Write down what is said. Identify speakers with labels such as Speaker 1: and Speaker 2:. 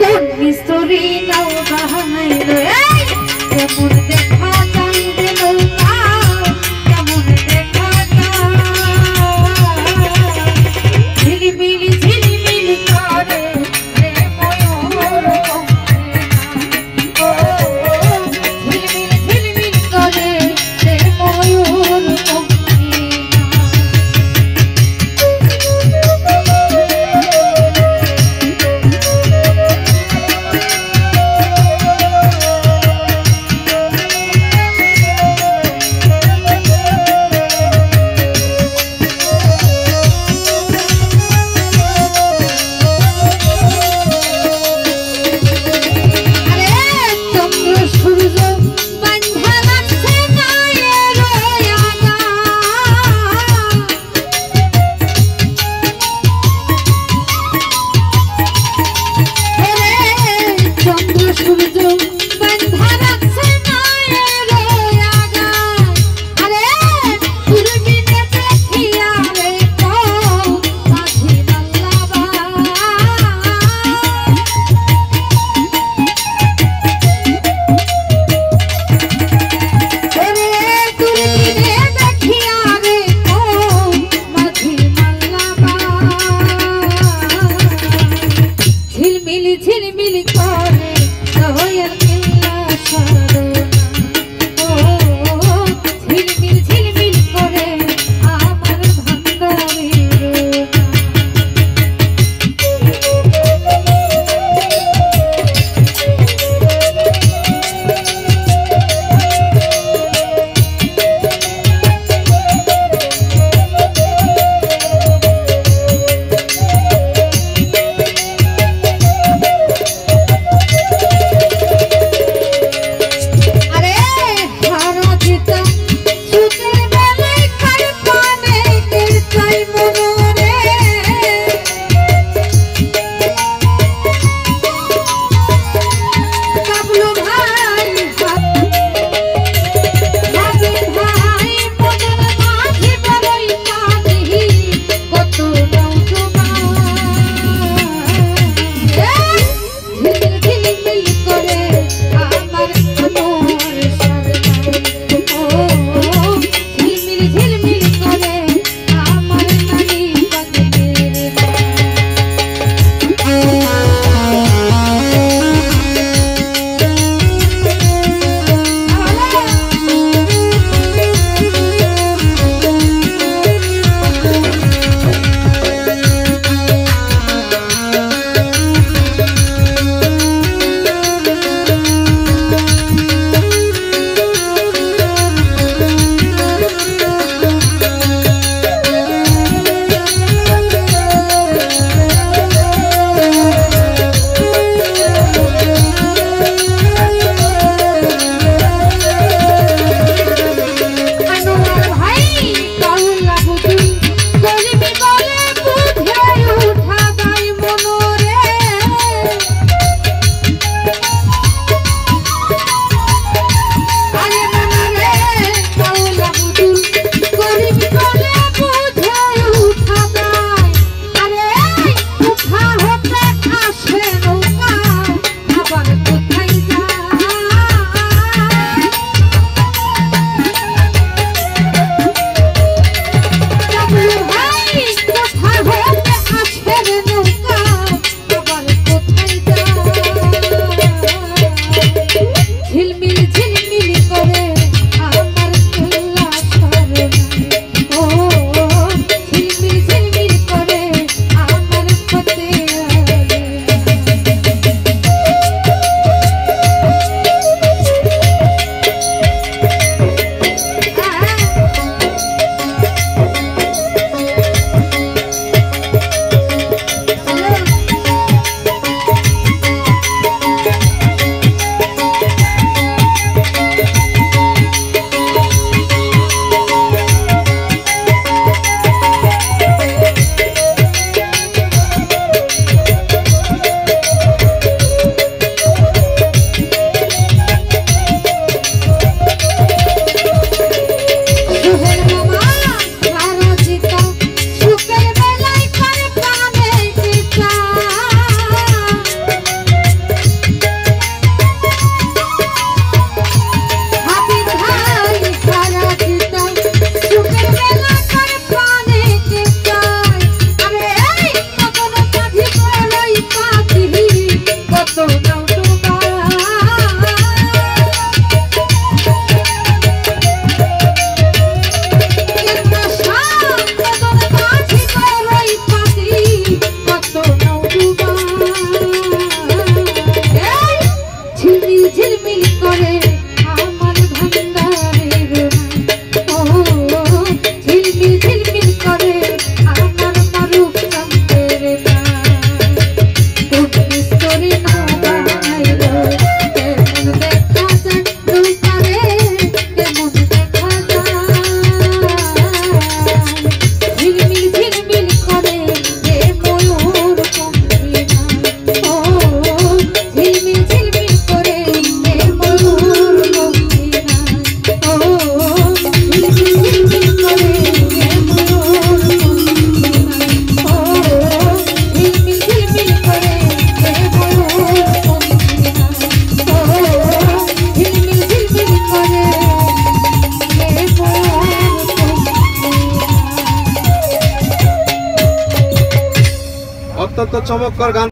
Speaker 1: কোন মিস্ত্রি নাও বাহাইলো এই কেমন
Speaker 2: চমৎকার গান